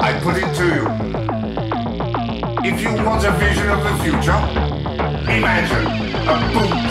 I put it to you. If you want a vision of the future, imagine a boom